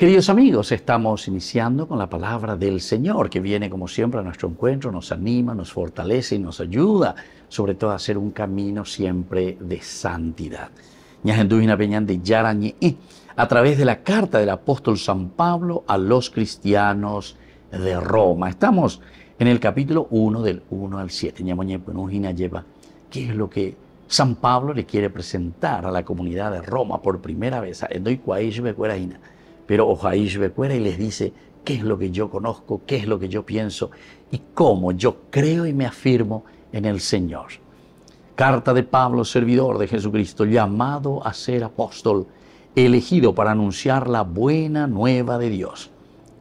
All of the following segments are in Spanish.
Queridos amigos, estamos iniciando con la palabra del Señor, que viene como siempre a nuestro encuentro, nos anima, nos fortalece y nos ayuda, sobre todo a hacer un camino siempre de santidad. A través de la carta del apóstol San Pablo a los cristianos de Roma. Estamos en el capítulo 1 del 1 al 7. lleva qué es lo que San Pablo le quiere presentar a la comunidad de Roma por primera vez pero Ojaísh Becuera y les dice qué es lo que yo conozco, qué es lo que yo pienso y cómo yo creo y me afirmo en el Señor. Carta de Pablo, servidor de Jesucristo, llamado a ser apóstol, elegido para anunciar la buena nueva de Dios,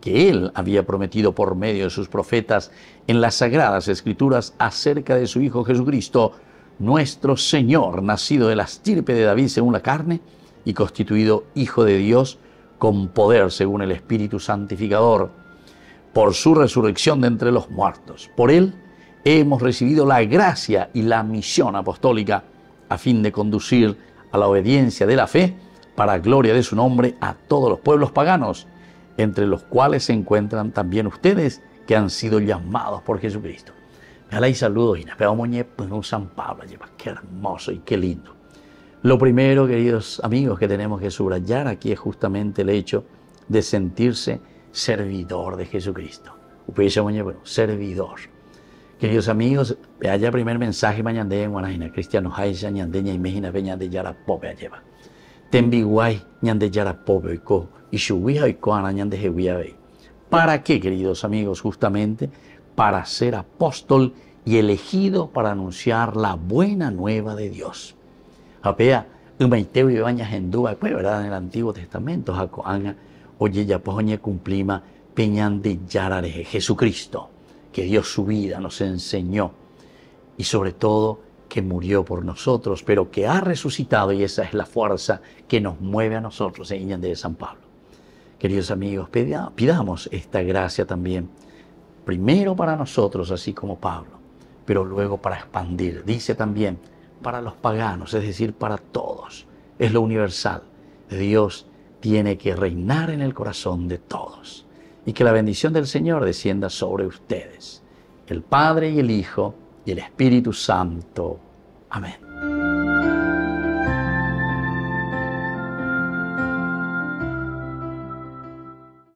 que Él había prometido por medio de sus profetas en las sagradas escrituras acerca de su Hijo Jesucristo, nuestro Señor, nacido de la estirpe de David según la carne y constituido Hijo de Dios, con poder según el Espíritu Santificador, por su resurrección de entre los muertos. Por él hemos recibido la gracia y la misión apostólica a fin de conducir a la obediencia de la fe para gloria de su nombre a todos los pueblos paganos, entre los cuales se encuentran también ustedes que han sido llamados por Jesucristo. Me y saludos y nos vemos en San Pablo. Qué hermoso y qué lindo. Lo primero, queridos amigos, que tenemos que subrayar aquí es justamente el hecho de sentirse servidor de Jesucristo. Servidor. Queridos amigos, haya primer mensaje mañana en Guanajina, cristianos hay ñandeña y mejina peña de yara pope lleva. Tembiguay ñande yara pope ko y shubiha y koana ñande jehuia ¿Para qué, queridos amigos? Justamente para ser apóstol y elegido para anunciar la buena nueva de Dios. Apea, umaiteu y bañas en Duba, pues, ¿verdad? En el Antiguo Testamento, Jacoanga, oye, ya pues, oye, cumplima, peñan de yarare, Jesucristo, que dio su vida, nos enseñó, y sobre todo, que murió por nosotros, pero que ha resucitado, y esa es la fuerza que nos mueve a nosotros en de San Pablo. Queridos amigos, pidamos esta gracia también, primero para nosotros, así como Pablo, pero luego para expandir. Dice también, para los paganos, es decir, para todos. Es lo universal. Dios tiene que reinar en el corazón de todos. Y que la bendición del Señor descienda sobre ustedes, el Padre y el Hijo y el Espíritu Santo. Amén.